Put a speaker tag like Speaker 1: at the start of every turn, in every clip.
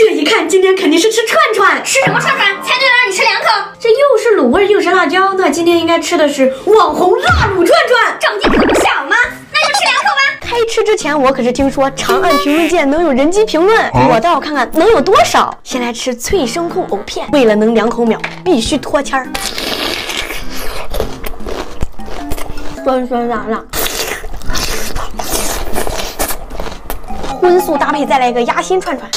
Speaker 1: 这一看，今天肯定是吃串串。
Speaker 2: 吃什么串串？猜对了，让你吃两口。
Speaker 1: 这又是卤味又是辣椒，那今天应该吃的是网红辣卤串串。
Speaker 2: 长进可不小吗？那就吃两口吧。
Speaker 1: 开吃之前，我可是听说长按评论键能有人机评论，我倒要看看能有多少。先来吃脆生控藕片，为了能两口秒，必须脱签儿。酸酸辣辣，荤素搭配，再来一个鸭心串串，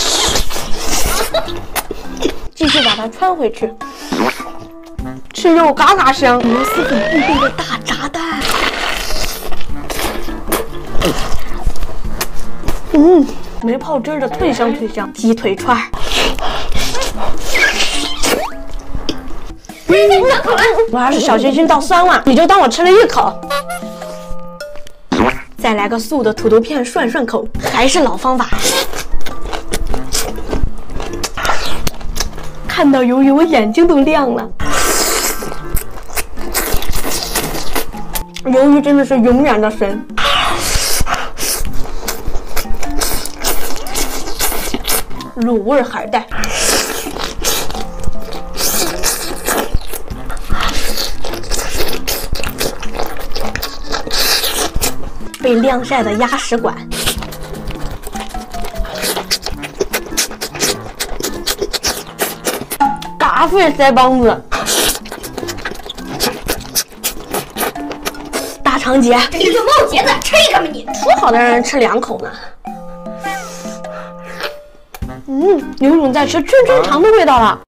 Speaker 1: 继续把它穿回去。吃肉嘎嘎香，螺蛳粉必备的大炸蛋。嗯，没泡汁儿的脆香脆香鸡腿串。我要是小心心到酸了，你就当我吃了一口。再来个素的土豆片涮涮口，还是老方法。看到鱿鱼，我眼睛都亮了。鱿鱼真的是永远的神。卤味海带。被晾晒的鸭屎管，嘎碎腮帮子，大肠结，
Speaker 2: 这就叫冒节子，吃一个吧你。
Speaker 1: 说好的让人吃两口呢。嗯，有种在吃菌菌肠的味道了。